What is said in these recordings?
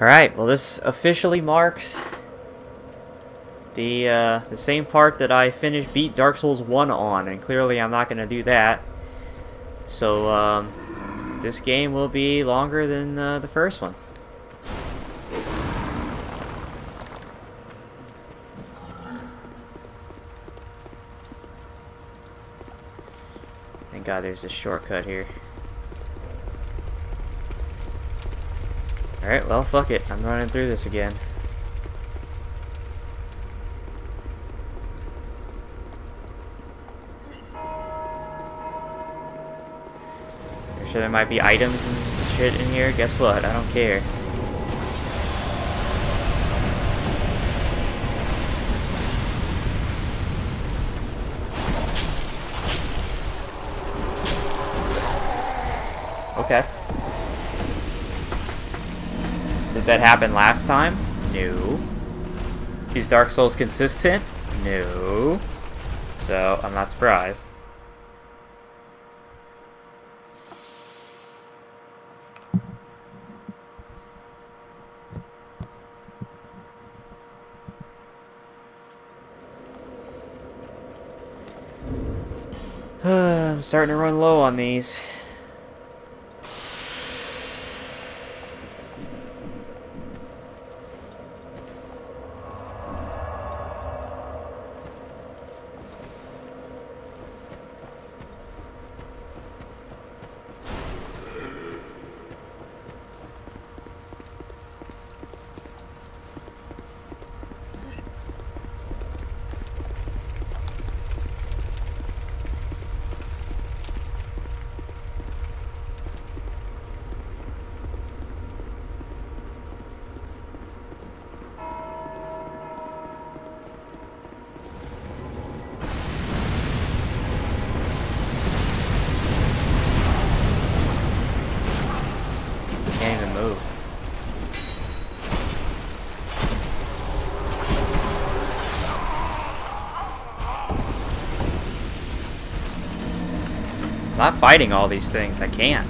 Alright, well this officially marks the uh, the same part that I finished beat Dark Souls 1 on, and clearly I'm not going to do that. So, um, this game will be longer than uh, the first one. Thank God there's a shortcut here. Alright, well, fuck it. I'm running through this again. I'm sure there might be items and shit in here. Guess what? I don't care. Did that happen last time? No. Is Dark Souls consistent? No. So, I'm not surprised. I'm starting to run low on these. Can't even move. I'm not fighting all these things. I can't.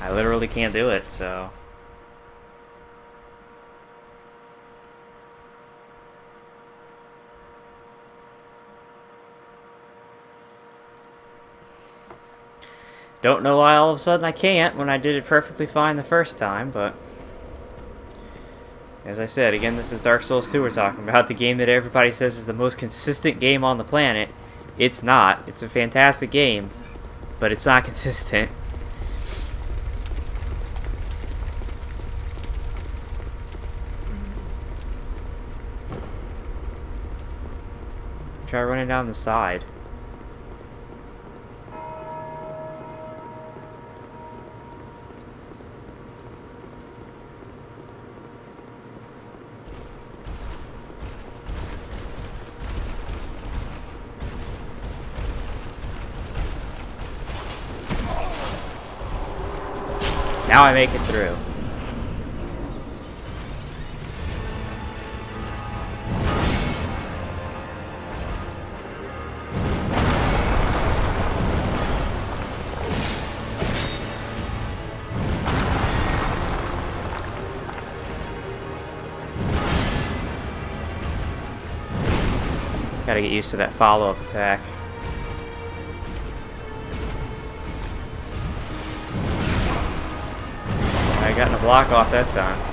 I literally can't do it, so... Don't know why all of a sudden I can't when I did it perfectly fine the first time, but... As I said, again, this is Dark Souls 2 we're talking about, the game that everybody says is the most consistent game on the planet. It's not. It's a fantastic game, but it's not consistent. Try running down the side. Now I make it through. Gotta get used to that follow-up attack. Block off that time.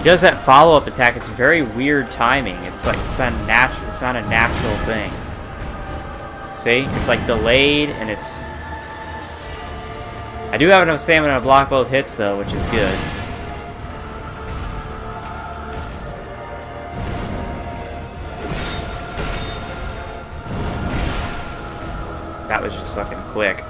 He does that follow-up attack. It's very weird timing. It's like it's not natural. It's not a natural thing. See, it's like delayed, and it's. I do have enough stamina to block both hits, though, which is good. That was just fucking quick.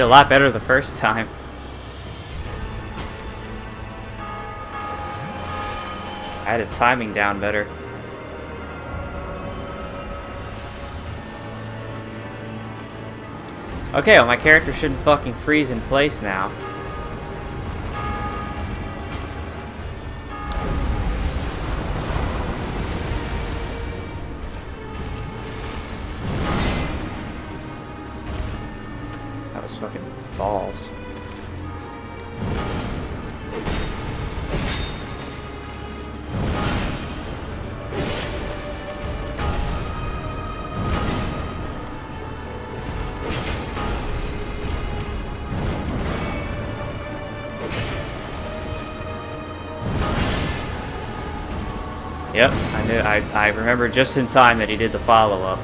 Did a lot better the first time. I had his timing down better. Okay, well my character shouldn't fucking freeze in place now. I, remember just in time that he did the follow-up.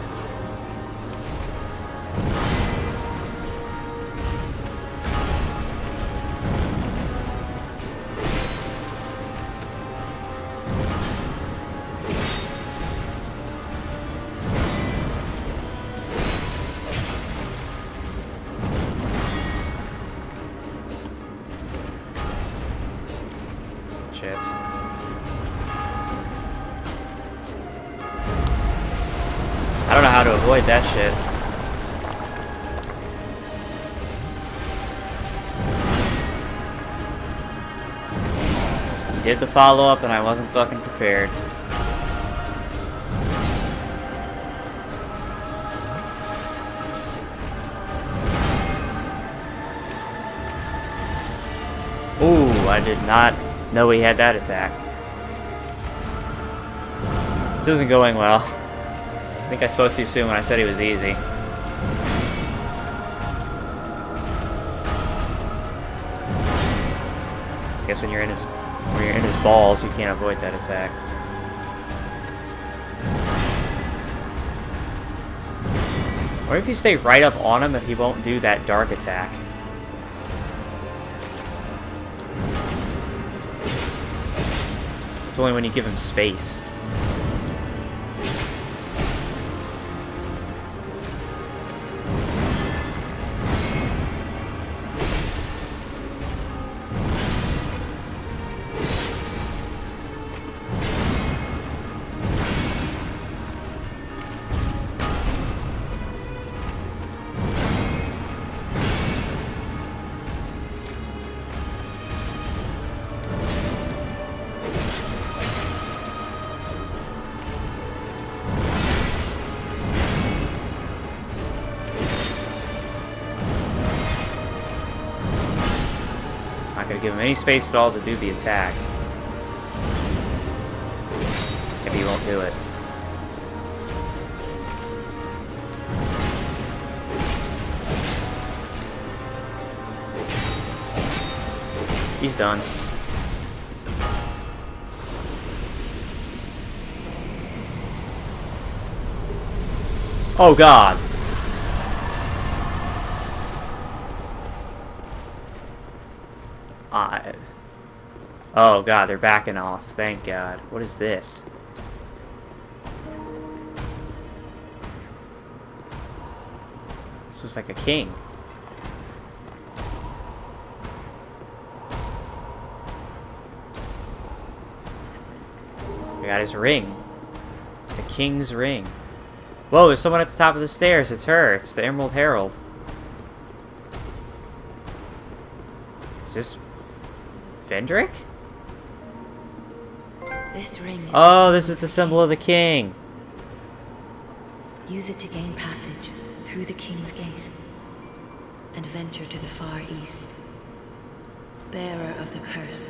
Follow-up and I wasn't fucking prepared. Ooh, I did not know he had that attack. This isn't going well. I think I spoke too soon when I said he was easy. I guess when you're in his when you're in his balls, you can't avoid that attack. Or if you stay right up on him if he won't do that dark attack. It's only when you give him space. Give him any space at all to do the attack. If he won't do it. He's done. Oh god. Oh god, they're backing off. Thank god. What is this? This looks like a king. We got his ring. The king's ring. Whoa, there's someone at the top of the stairs. It's her. It's the Emerald Herald. Is this Vendrick? This ring Oh, this is the symbol of the king. Use it to gain passage through the king's gate and venture to the far east. Bearer of the curse.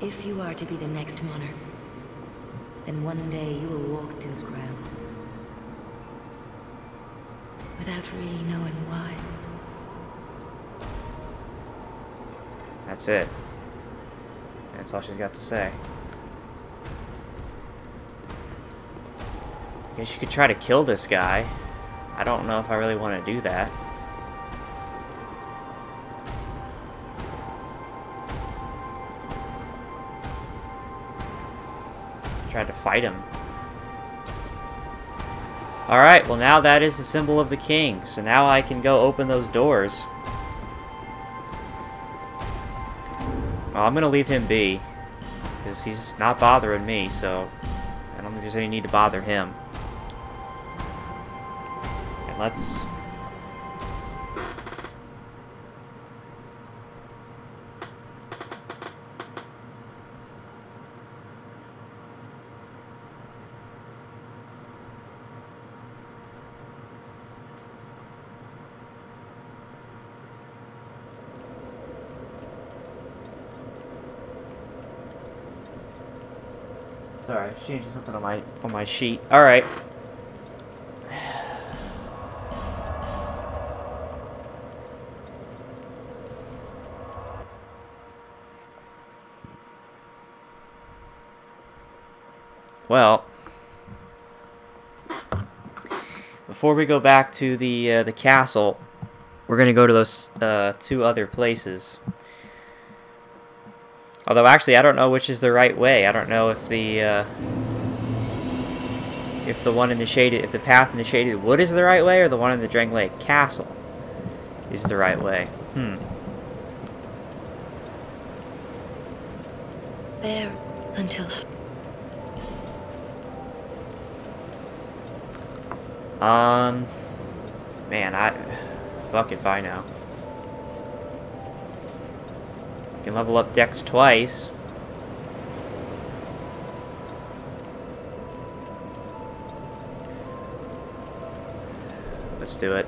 If you are to be the next monarch, then one day you will walk these grounds. without really knowing why. That's it. That's all she's got to say. Guess you could try to kill this guy. I don't know if I really want to do that. Tried to fight him. Alright, well now that is the symbol of the king, so now I can go open those doors. Well, I'm gonna leave him be, because he's not bothering me, so I don't think there's any need to bother him. Let's... Sorry, I changing something on my on my sheet. All Well, before we go back to the uh, the castle, we're gonna go to those uh, two other places. Although, actually, I don't know which is the right way. I don't know if the, uh, if the one in the shaded, if the path in the shaded wood is the right way, or the one in the Drangleic Castle is the right way. Hmm. There until Um, man, I, fuck if I know. I can level up Dex twice. Let's do it.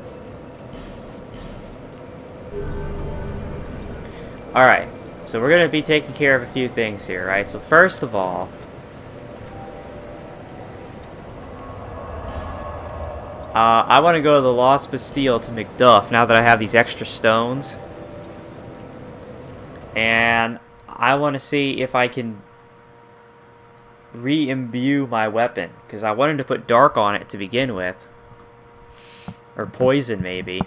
Alright, so we're going to be taking care of a few things here, right? So first of all, Uh, I want to go to the Lost Bastille to McDuff now that I have these extra stones. And I want to see if I can re-imbue my weapon. Because I wanted to put dark on it to begin with. Or poison, maybe.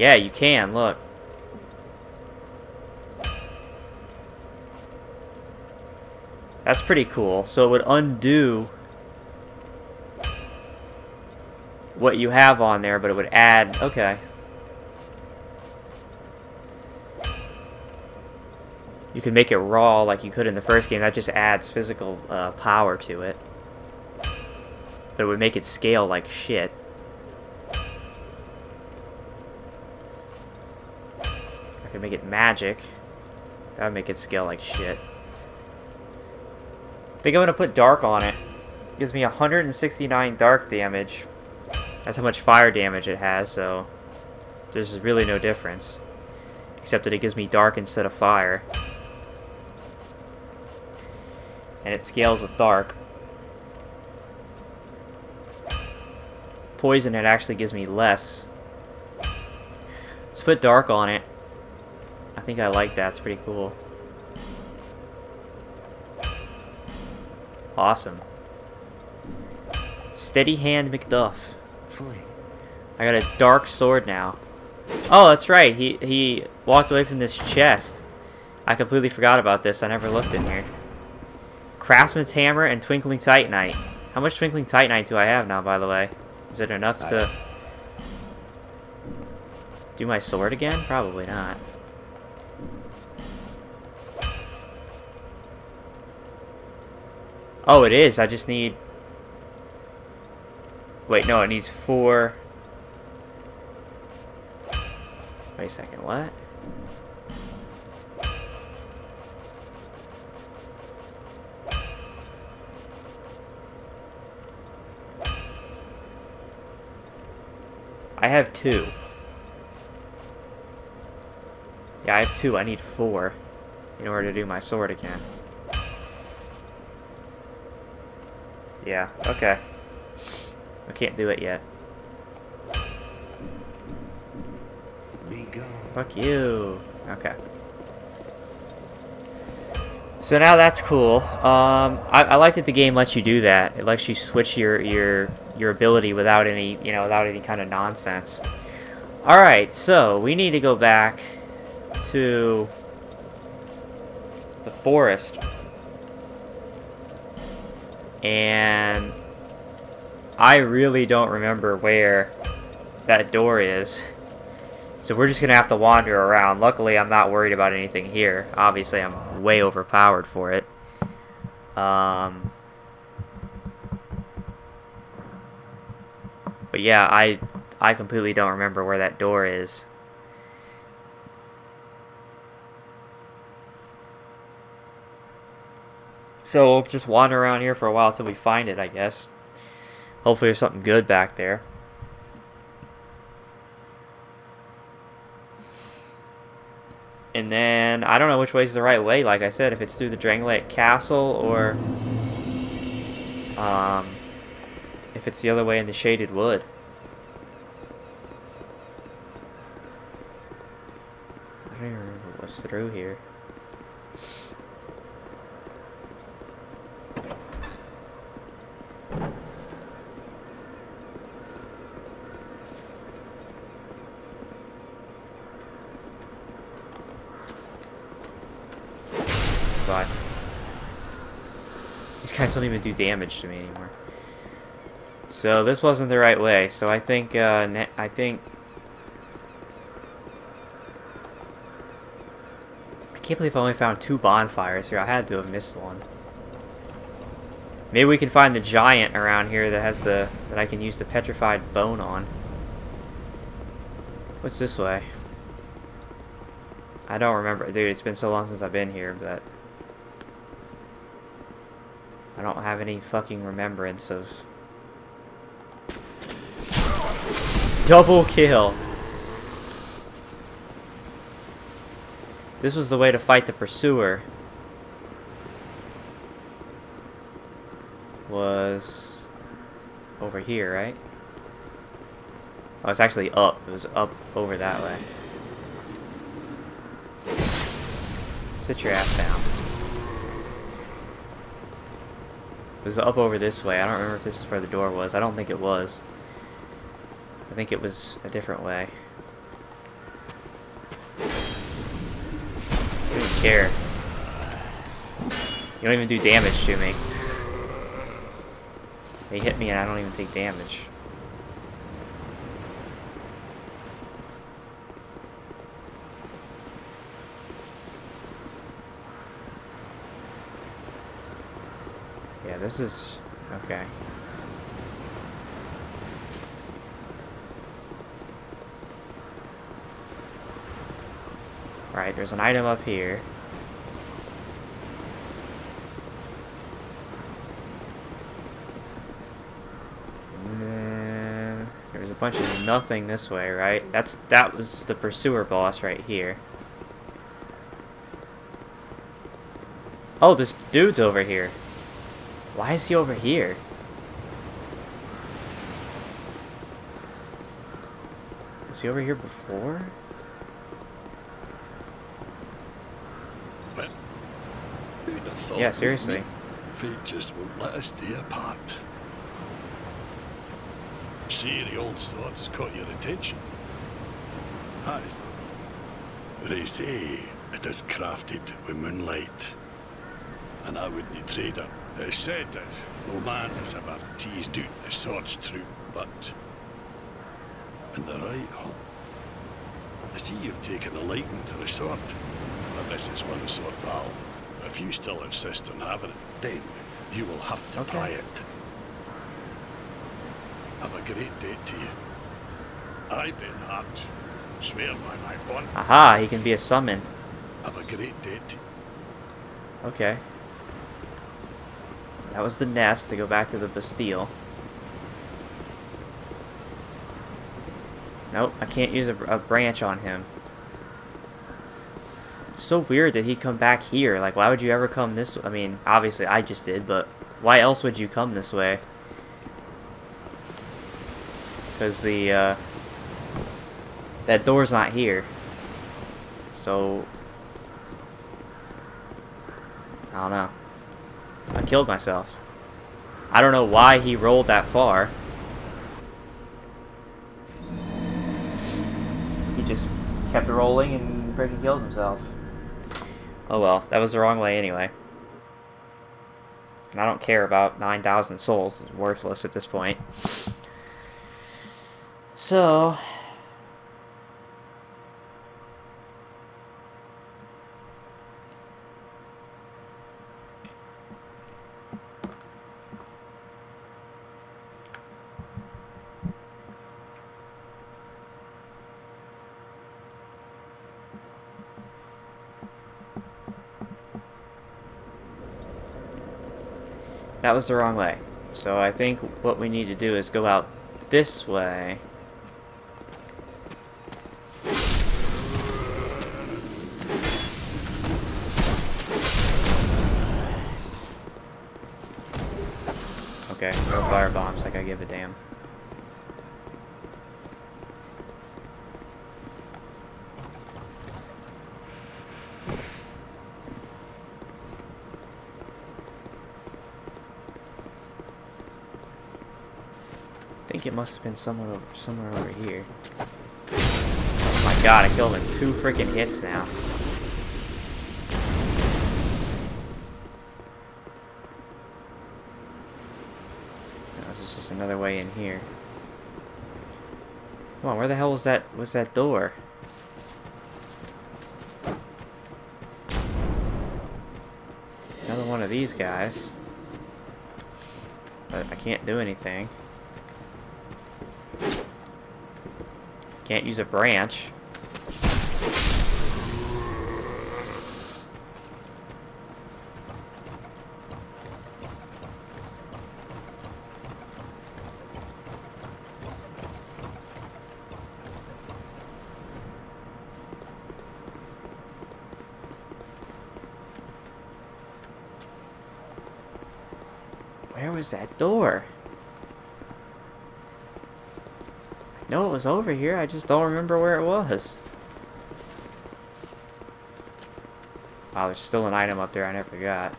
Yeah, you can, look. That's pretty cool. So it would undo what you have on there, but it would add... Okay. You can make it raw like you could in the first game. That just adds physical uh, power to it. But it would make it scale like shit. I could make it magic. That would make it scale like shit. I think I'm going to put dark on it. it. Gives me 169 dark damage. That's how much fire damage it has, so there's really no difference. Except that it gives me dark instead of fire. And it scales with dark. Poison, it actually gives me less. Let's put dark on it. I think I like that. It's pretty cool. Awesome. Steady hand McDuff. I got a dark sword now. Oh, that's right. He he walked away from this chest. I completely forgot about this. I never looked in here. Craftsman's Hammer and Twinkling Titanite. How much Twinkling Titanite do I have now, by the way? Is it enough to do my sword again? Probably not. Oh, it is. I just need... Wait, no, it needs four... Wait a second, what? I have two. Yeah, I have two. I need four in order to do my sword again. Yeah, okay. I can't do it yet. Be gone. Fuck you. Okay. So now that's cool. Um, I, I like that the game lets you do that. It lets you switch your your your ability without any you know without any kind of nonsense. All right, so we need to go back to the forest, and I really don't remember where that door is. So we're just going to have to wander around. Luckily, I'm not worried about anything here. Obviously, I'm way overpowered for it. Um, but yeah, I I completely don't remember where that door is. So we'll just wander around here for a while until we find it, I guess. Hopefully there's something good back there. And then, I don't know which way is the right way, like I said, if it's through the Drangleic Castle or um, if it's the other way in the Shaded Wood. I don't even remember what's through here. God. These guys don't even do damage to me anymore. So this wasn't the right way. So I think, uh, I think... I can't believe I only found two bonfires here. I had to have missed one. Maybe we can find the giant around here that has the... that I can use the petrified bone on. What's this way? I don't remember. Dude, it's been so long since I've been here, but... I don't have any fucking remembrance of... Double kill! This was the way to fight the pursuer. Was... Over here, right? Oh, it's actually up. It was up over that way. Sit your ass down. It was up over this way. I don't remember if this is where the door was. I don't think it was. I think it was a different way. I don't care. You don't even do damage to me. They hit me and I don't even take damage. Yeah, this is... okay. Right, there's an item up here. There's a bunch of nothing this way, right? That's that was the pursuer boss right here. Oh, this dude's over here. Why is he over here? Was he over here before? Well, who'd have thought Yeah, seriously. Feet just won't let us stay apart. See, the old sword's caught your attention. Aye. They say it is crafted with moonlight. And I wouldn't trade it. It's said that no man has ever teased out the sword's truth, but... In the right, huh? I see you've taken a liking to the sword. But this is one sword, pal. If you still insist on having it, then you will have to Okay. buy it. Have a great day to you. I, Ben Hart, swear by my bond. Aha, he can be a summon. Have a great day to Okay. That was the nest to go back to the Bastille. Nope, I can't use a, a branch on him. so weird that he come back here. Like, why would you ever come this I mean, obviously I just did, but why else would you come this way? Because the, uh, that door's not here. So, I don't know. I killed myself. I don't know why he rolled that far. He just kept rolling and freaking killed himself. Oh well, that was the wrong way anyway. And I don't care about 9,000 souls. It's worthless at this point. So... That was the wrong way. So I think what we need to do is go out this way. Okay, no fire bombs like I give a damn. I think it must have been somewhere over, somewhere over here. Oh my god, I killed him two freaking hits now. No, this is just another way in here. Come on, where the hell was that was that door? Another one of these guys. But I can't do anything. Can't use a branch. Where was that door? I know it was over here, I just don't remember where it was. Wow, there's still an item up there I never got.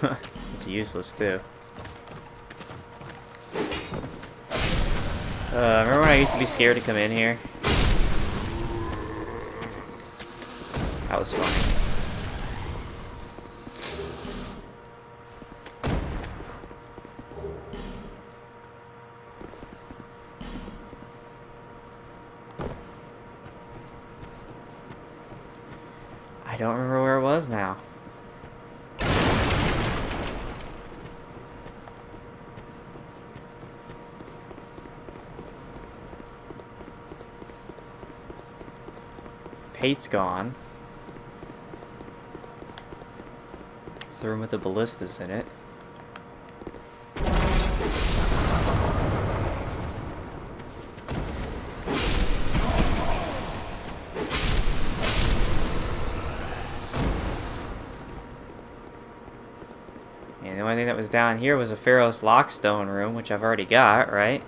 it's useless too. Uh, remember when I used to be scared to come in here? That was funny. I don't remember where it was now. Pate's gone. It's the room with the ballistas in it. And the only thing that was down here was a Pharros' Lockstone room, which I've already got, right?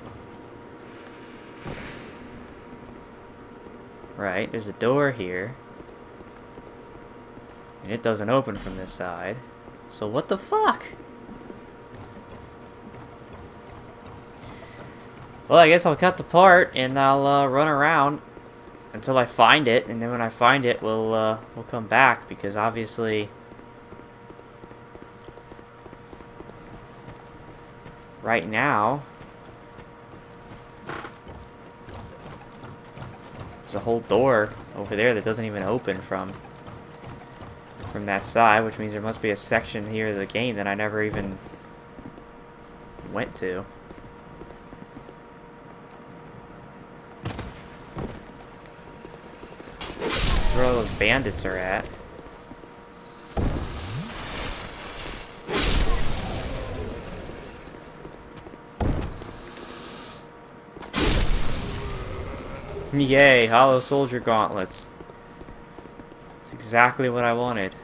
There's a door here. And it doesn't open from this side. So what the fuck? Well, I guess I'll cut the part and I'll uh, run around until I find it, and then when I find it, we'll uh, we'll come back because obviously right now there's a whole door over there that doesn't even open from from that side, which means there must be a section here of the game that I never even went to. Where all those bandits are at. Yay, Hollow Soldier Gauntlets. It's exactly what I wanted.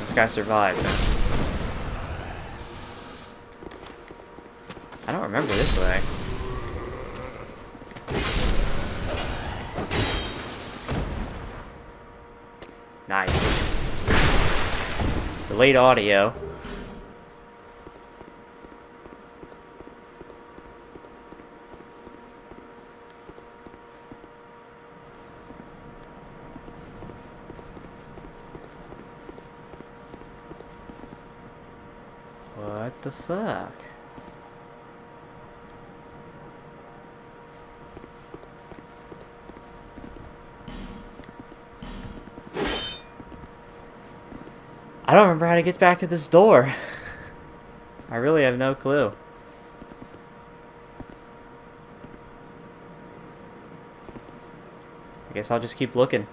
This guy survived. I don't remember this way. Nice. Delayed audio. What the fuck? I don't remember how to get back to this door. I really have no clue. I guess I'll just keep looking.